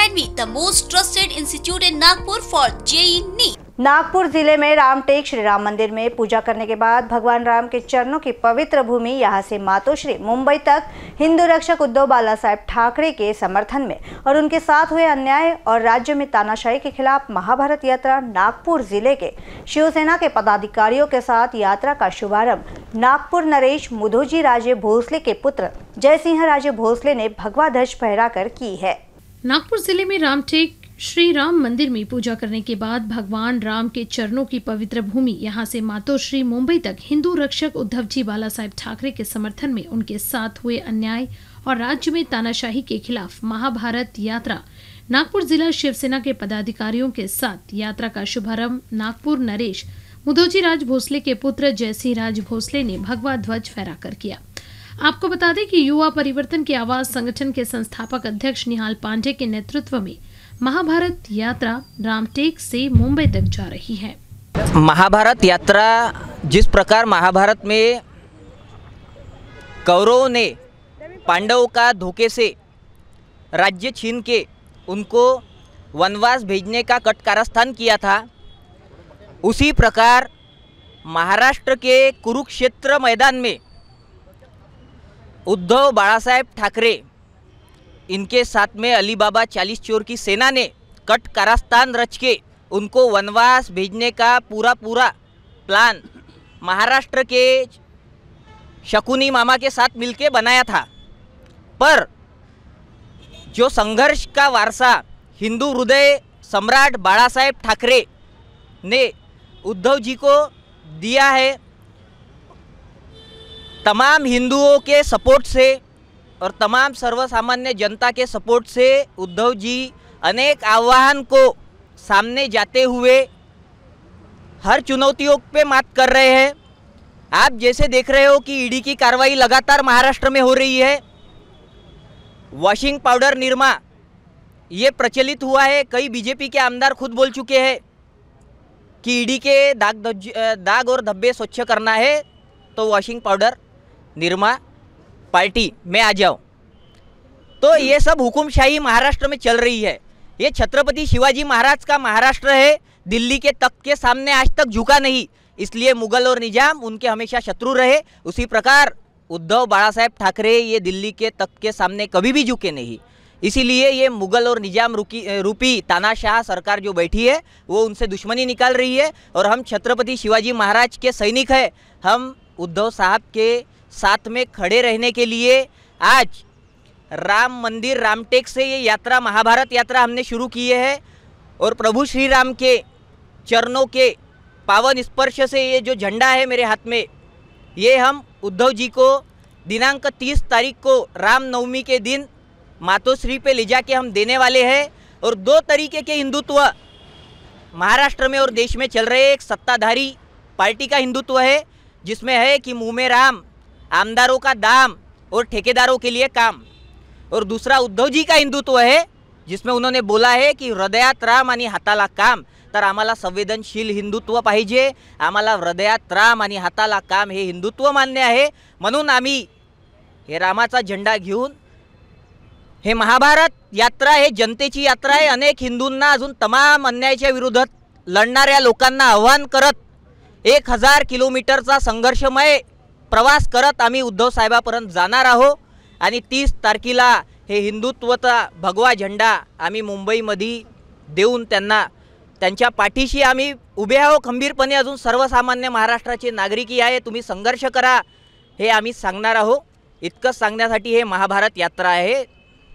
Academy, the most trusted institute in Nagpur for JEE NEET. Nagpur ज़िले में रामटेक श्री राम मंदिर में पूजा करने के बाद भगवान राम के चरणों की पवित्र भूमि यहाँ से मातोश्री मुंबई तक। हिंदू रक्षक उद्धव बाला साहेब ठाकरे के समर्थन में और उनके साथ हुए अन्याय और राज्य में तानाशाही के खिलाफ महाभारत यात्रा नागपुर ज़िले के। शिवसेना के पदाधिकारियों के साथ यात्रा का शुभारंभ नागपुर नरेश मुधोजी राजे भोसले के पुत्र जयसिंह राजे भोसले ने भगवा ध्वज फहराकर की है। नागपुर ज़िले में रामटेक श्री राम मंदिर में पूजा करने के बाद भगवान राम के चरणों की पवित्र भूमि, यहाँ से मातोश्री मुंबई तक हिंदू रक्षक उद्धव जी बाला साहेब ठाकरे के समर्थन में उनके साथ हुए अन्याय और राज्य में तानाशाही के खिलाफ महाभारत यात्रा। नागपुर जिला शिवसेना के पदाधिकारियों के साथ यात्रा का शुभारंभ नागपुर नरेश मुदोजी राज भोसले के पुत्र जयसिंह राज भोसले ने भगवा ध्वज फहराकर किया। आपको बता दें कि युवा परिवर्तन की आवाज़ संगठन के संस्थापक अध्यक्ष निहाल पांडे के नेतृत्व में महाभारत यात्रा रामटेक से मुंबई तक जा रही है। महाभारत यात्रा जिस प्रकार महाभारत में कौरवों ने पांडवों का धोखे से राज्य छीन के उनको वनवास भेजने का कटकारस्थान किया था, उसी प्रकार महाराष्ट्र के कुरुक्षेत्र मैदान में उद्धव बाळासाहेब ठाकरे इनके साथ में अली बाबा चालीस चोर की सेना ने कट कारस्तान रच के उनको वनवास भेजने का पूरा पूरा प्लान महाराष्ट्र के शकुनी मामा के साथ मिलके बनाया था। पर जो संघर्ष का वारसा हिंदू हृदय सम्राट बाड़ा साहेब ठाकरे ने उद्धव जी को दिया है तमाम हिंदुओं के सपोर्ट से और तमाम सर्वसामान्य जनता के सपोर्ट से उद्धव जी अनेक आह्वान को सामने जाते हुए हर चुनौतियों पे मात कर रहे हैं। आप जैसे देख रहे हो कि ईडी की कार्रवाई लगातार महाराष्ट्र में हो रही है। वॉशिंग पाउडर निर्मा, ये प्रचलित हुआ है। कई बीजेपी के आमदार खुद बोल चुके हैं कि ईडी के दाग दाग और धब्बे स्वच्छ करना है तो वॉशिंग पाउडर निर्मा पार्टी, में आ जाओ तो ये सब हुकुमशाही महाराष्ट्र में चल रही है। ये छत्रपति शिवाजी महाराज का महाराष्ट्र है, दिल्ली के तख्त के सामने आज तक झुका नहीं। इसलिए मुगल और निज़ाम उनके हमेशा शत्रु रहे। उसी प्रकार उद्धव बाला साहेब ठाकरे ये दिल्ली के तख्त के सामने कभी भी झुके नहीं। इसीलिए ये मुगल और निज़ाम रुकी, रूपी तानाशाह सरकार जो बैठी है, वो उनसे दुश्मनी निकाल रही है। और हम छत्रपति शिवाजी महाराज के सैनिक हैं। हम उद्धव साहब के साथ में खड़े रहने के लिए आज राम मंदिर, रामटेक से ये यात्रा, महाभारत यात्रा हमने शुरू की है और प्रभु श्री राम के चरणों के पावन स्पर्श से ये जो झंडा है मेरे हाथ में, ये हम उद्धव जी को दिनांक 30 तारीख को राम नवमी के दिन मातोश्री पे ले जाके हम देने वाले हैं और दो तरीके के हिंदुत्व महाराष्ट्र में और देश में चल रहे एक सत्ताधारी पार्टी का हिंदुत्व है, जिसमें है कि मुँह में राम आमदारों का दाम और ठेकेदारों के लिए काम। और दूसरा उद्धव जी का हिंदुत्व है, जिसमें उन्होंने बोला है की हृदयात राम आणि हाताला काम, तर आम्हाला संवेदनशील हिंदुत्व पाहिजे। आम्हाला हृदयात राम आणि हाताला काम हे हिंदुत्व मान्य आहे। म्हणून आम्ही हे रामाचा झेंडा घेऊन, हे महाभारत यात्रा हे जनतेची यात्रा आहे. अनेक हिंदूंना अजून तमाम अन्यायाच्या विरोधात लढणाऱ्या लोकांना आव्हान करत एक हज़ार किलोमीटरचा संघर्षमय प्रवास करत आम्ही उद्धव साहेबापर्यंत जाणार आहो आणि तीस तारखेला हे हिंदुत्वचा भगवा झेंडा आम्ही मुंबईमध्ये देऊन त्यांना त्यांच्या पाठीशी आम्ही उभे आहो खंबीरपणे अजून सर्वसामान्य महाराष्ट्राचे नागरिकही आहे. तुम्ही संघर्ष करा हे आम्ही सांगणार आहो इतकंच सांगण्यासाठी हे महाभारत यात्रा आहे.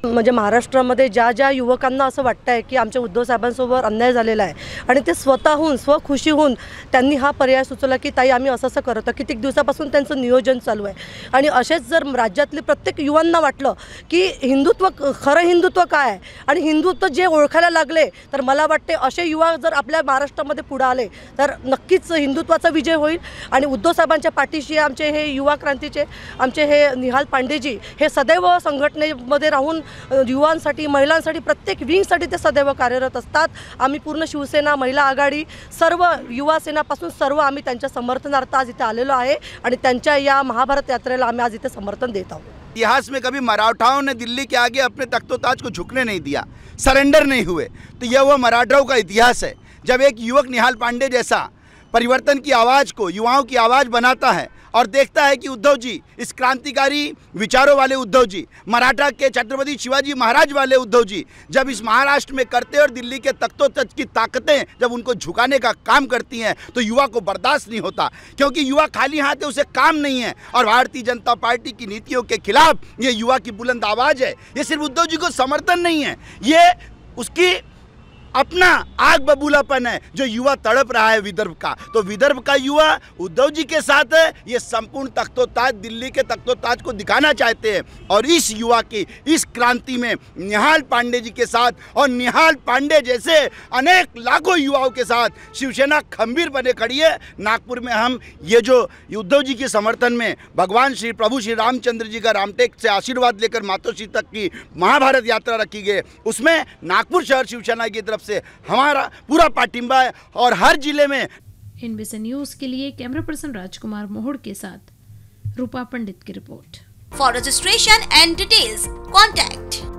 म्हणजे महाराष्ट्रामध्ये ज्या ज्या युवकांना असं वाटतं आहे की आमच्या उद्धव साहेबांसोबत अन्याय झालेला आहे आणि ते स्वतःहून स्वखुशीहून त्यांनी हा पर्याय सुचवला की ताई आम्ही असं असं करतो कितीक दिवसापासून त्यांचं नियोजन चालू आहे. आणि असेच जर राज्यातले प्रत्येक युवांना वाटलं की हिंदुत्व खरं हिंदुत्व काय आहे आणि हिंदुत्व जे ओळखायला लागले तर मला वाटते असे युवा जर आपल्या महाराष्ट्रामध्ये पुढे आले तर नक्कीच हिंदुत्वाचा विजय होईल. आणि उद्धव साहेबांच्या पाठीशी आमचे हे युवा क्रांतीचे आमचे हे निहाल पांडेजी हे सदैव संघटनेमध्ये राहून युवांसाठी, महिलांसाठी, प्रत्येक विंगसाठी ते सदैव कार्यरत असतात. पूर्ण शिवसेना, महिला आघाडी, सर्व युवा सेनापासून सर्व आम्ही त्यांच्या समर्थनार्थ आज इथे आलेलो आहे आणि महाभारत यात्रेला आम्ही आज इथे समर्थन देत आहोत. इतिहास में कभी मराठाओं ने दिल्ली के आगे अपने तख्तोताज को झुकने नहीं दिया, सरेंडर नहीं हुए। तो यह वो मराठाओं का इतिहास है, जब एक युवक निहाल पांडे जैसा परिवर्तन की आवाज़ को, युवाओं की आवाज़ बनाता है और देखता है कि उद्धव जी, इस क्रांतिकारी विचारों वाले उद्धव जी, मराठा के छत्रपति शिवाजी महाराज वाले उद्धव जी, जब इस महाराष्ट्र में करते और दिल्ली के तख्तों तक की ताकतें जब उनको झुकाने का काम करती हैं तो युवा को बर्दाश्त नहीं होता, क्योंकि युवा खाली हाथ है उसे काम नहीं है। और भारतीय जनता पार्टी की नीतियों के खिलाफ ये युवा की बुलंद आवाज़ है। ये सिर्फ़ उद्धव जी को समर्थन नहीं है। ये उसकी अपना आग बबूलापन है, जो युवा तड़प रहा है विदर्भ का। तो विदर्भ का युवा उद्धव जी के साथ है ये संपूर्ण तख्तोताज, दिल्ली के तख्तोताज को दिखाना चाहते हैं। और इस युवा की, इस क्रांति में निहाल पांडे जी के साथ और निहाल पांडे जैसे अनेक लाखों युवाओं के साथ शिवसेना खंबीर बने खड़ी है। नागपुर में हम ये जो उद्धव जी के समर्थन में भगवान श्री प्रभु श्री रामचंद्र जी का रामटेक से आशीर्वाद लेकर मातोश्री तक की महाभारत यात्रा रखी गई उसमें नागपुर शहर शिवसेना की तरफ़ से हमारा पूरा पाटिंबा है और हर ज़िले में इनबीसी न्यूज़ के लिए कैमरा पर्सन राजकुमार मोहड़ के साथ रूपा पंडित की report. For registration and details contact